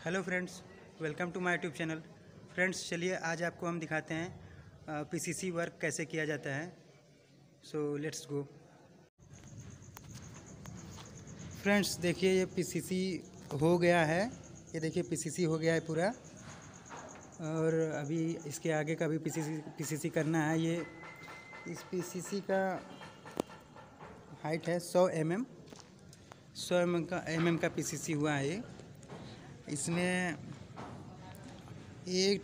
Hello friends, welcome to my YouTube channel. Friends, चलिए आज आपको हम दिखाते हैं पीसीसी वर्क कैसे किया जाता है। सो लेट्स गो फ्रेंड्स, देखिए ये पीसीसी हो गया है। ये देखिए, पीसीसी हो गया है पूरा। और अभी इसके आगे का भी पीसीसी सी करना है। ये इस पीसीसी का हाइट है 100 एम एम सौ एम का एम एम का पीसीसी हुआ है ये। इसमें एक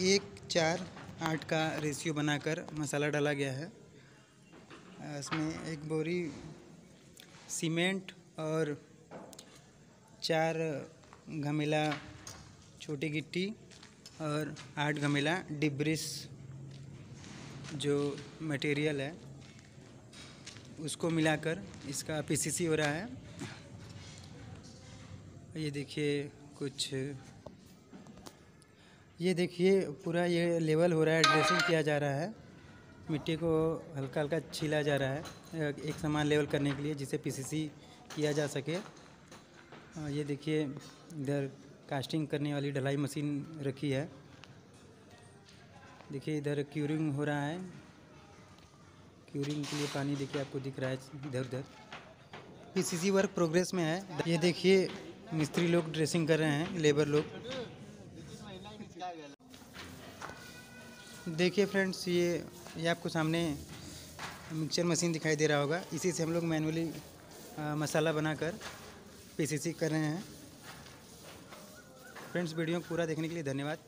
एक, चार, आठ का रेशियो बनाकर मसाला डाला गया है। इसमें एक बोरी सीमेंट और चार घमेला छोटी गिट्टी और आठ घमेला डिब्रिस, जो मटेरियल है। उसको मिलाकर इसका पीसीसी हो रहा है। ये देखिए कुछ, ये देखिए पूरा ये लेवल हो रहा है ड्रेसिंग किया जा रहा है। मिट्टी को हल्का हल्का छीला जा रहा है, एक समान लेवल करने के लिए, जिसे पीसीसी किया जा सके। ये देखिए इधर कास्टिंग करने वाली ढलाई मशीन रखी है। देखिए, इधर क्यूरिंग हो रहा है। क्यूरिंग के लिए पानी देखिए आपको दिख रहा है इधर उधर। पीसीसी वर्क प्रोग्रेस में है। ये देखिए, मिस्त्री लोग ड्रेसिंग कर रहे हैं लेबर लोग। देखिए फ्रेंड्स ये ये आपको सामने मिक्सचर मशीन दिखाई दे रहा होगा। इसी से हम लोग मैनुअली मसाला बनाकर पीसीसी कर रहे हैं। फ्रेंड्स वीडियो पूरा देखने के लिए धन्यवाद।